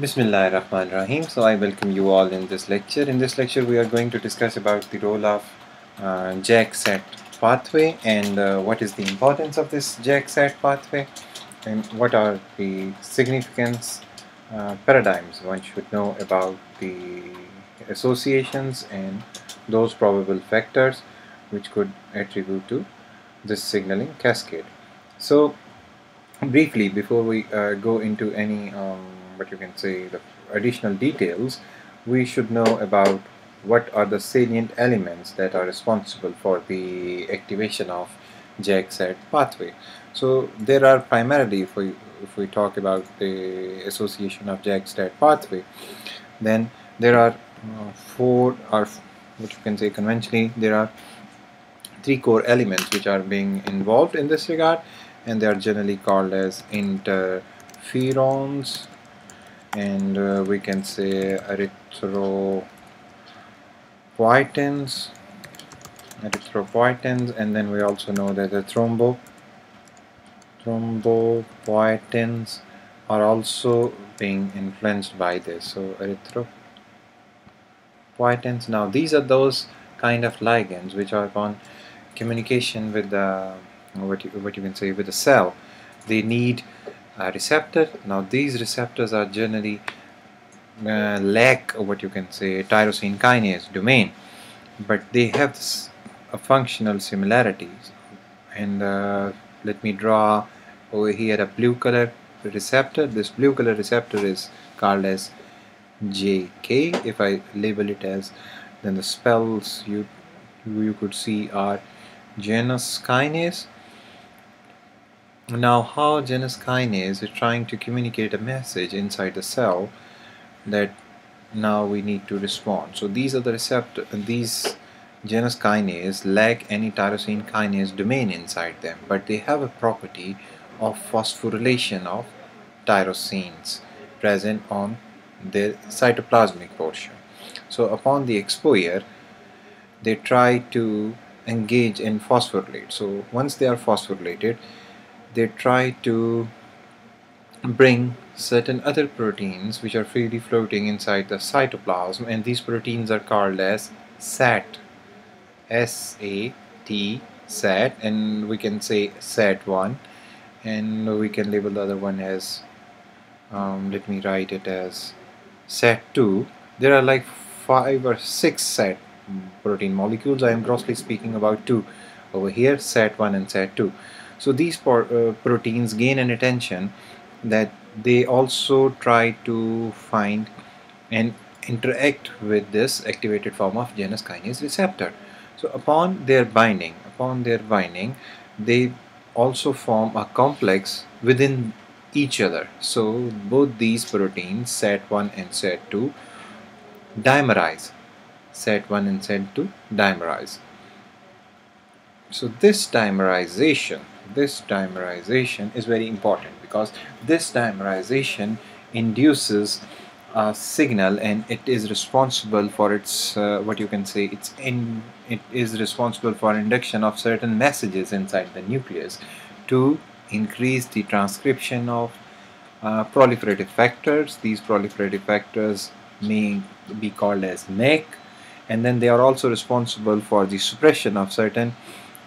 Bismillah ar-Rahman rahim So I welcome you all in this lecture. In this lecture we are going to discuss about the role of uh, JAK-STAT pathway and uh, what is the importance of this JAK-STAT pathway and what are the significance uh, paradigms one should know about the associations and those probable factors which could attribute to this signaling cascade. So briefly before we uh, go into any um, what you can say the additional details we should know about what are the salient elements that are responsible for the activation of JAK-STAT pathway. So there are primarily if we if we talk about the association of JAK-STAT pathway then there are uh, four or what you can say conventionally there are three core elements which are being involved in this regard and they are generally called as interferons and uh, we can say erythropoietins erythropoietins and then we also know that the thrombo thrombopoietins are also being influenced by this. So erythropoietins now these are those kind of ligands which are on communication with the what you, what you can say with the cell. They need receptor. Now these receptors are generally uh, lack what you can say tyrosine kinase domain. But they have this, a functional similarities. And uh, let me draw over here a blue color receptor. This blue color receptor is called as JK if I label it as. Then the spells you you could see are Janus kinase now how Janus kinase is trying to communicate a message inside the cell that now we need to respond. So these are the receptor these Janus kinase lack any tyrosine kinase domain inside them but they have a property of phosphorylation of tyrosines present on their cytoplasmic portion. So upon the exposure they try to engage in phosphorylate. So once they are phosphorylated they try to bring certain other proteins which are freely floating inside the cytoplasm and these proteins are called as STAT S-A-T STAT and we can say STAT1 and we can label the other one as um, let me write it as STAT2 there are like five or six STAT protein molecules. I am grossly speaking about two over here STAT1 and STAT2 so these uh, proteins gain an attention that they also try to find and interact with this activated form of Janus kinase receptor. So upon their binding, upon their binding, they also form a complex within each other. So both these proteins, STAT1 and STAT2, dimerize. STAT1 and STAT2 dimerize. So this dimerization this dimerization is very important because this dimerization induces a signal and it is responsible for its uh, what you can say it's in it is responsible for induction of certain messages inside the nucleus to increase the transcription of uh, proliferative factors. These proliferative factors may be called as MYC and then they are also responsible for the suppression of certain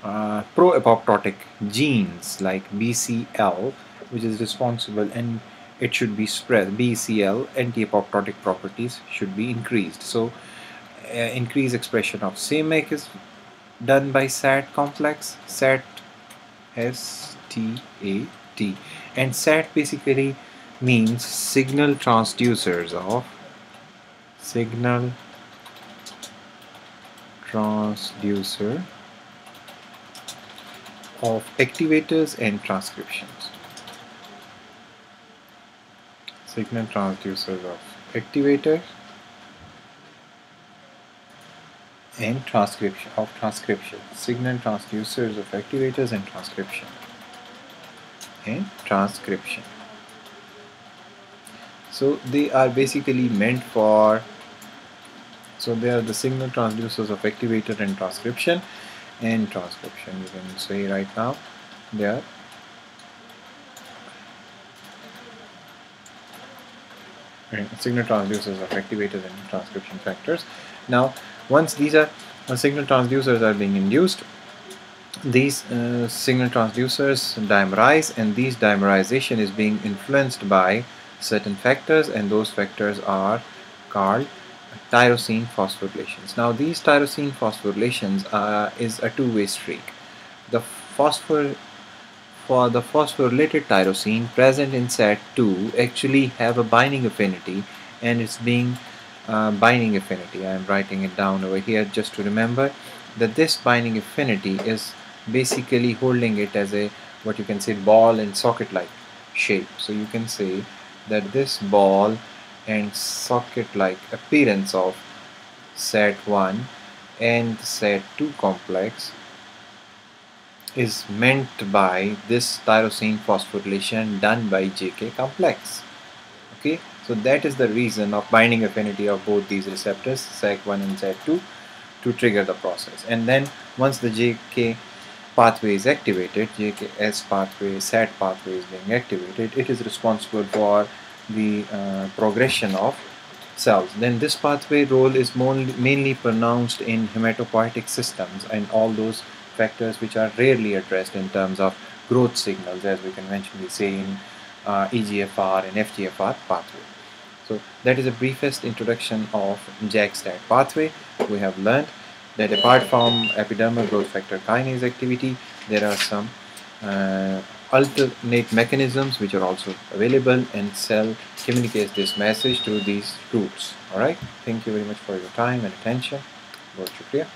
uh, pro-apoptotic genes like BCL which is responsible and it should be spread. BCL anti-apoptotic properties should be increased. So uh, increased expression of CMYC is done by STAT complex. STAT S-T-A-T and STAT basically means signal transducers of signal transducer of activators and transcriptions. Signal transducers of activators and transcription of transcription. Signal transducers of activators and transcription. And transcription. So they are basically meant for so they are the signal transducers of activator and transcription and transcription you can say right now there are signal transducers of activators and transcription factors. Now, once these are uh, signal transducers are being induced, these uh, signal transducers dimerize and these dimerization is being influenced by certain factors and those factors are called tyrosine phosphorylations. Now these tyrosine phosphorylations uh, is a two-way streak. The phosphor for the phosphorylated tyrosine present in STAT2 actually have a binding affinity and it's being uh, binding affinity. I am writing it down over here just to remember that this binding affinity is basically holding it as a what you can say ball and socket like shape. So you can say that this ball and socket like appearance of STAT1 and STAT2 complex is meant by this tyrosine phosphorylation done by JK complex. Okay, so that is the reason of binding affinity of both these receptors, STAT1 and STAT2, to trigger the process. And then once the JK pathway is activated, JKS pathway, STAT pathway is being activated, it is responsible for the uh, progression of cells. Then this pathway role is more, mainly pronounced in hematopoietic systems and all those factors which are rarely addressed in terms of growth signals as we conventionally say in uh, EGFR and FGFR pathway. So that is a briefest introduction of JAK-STAT pathway. We have learned that apart from epidermal growth factor kinase activity, there are some uh, alternate mechanisms which are also available and cell communicates this message through these routes. Alright, thank you very much for your time and attention. बहुत शुक्रिया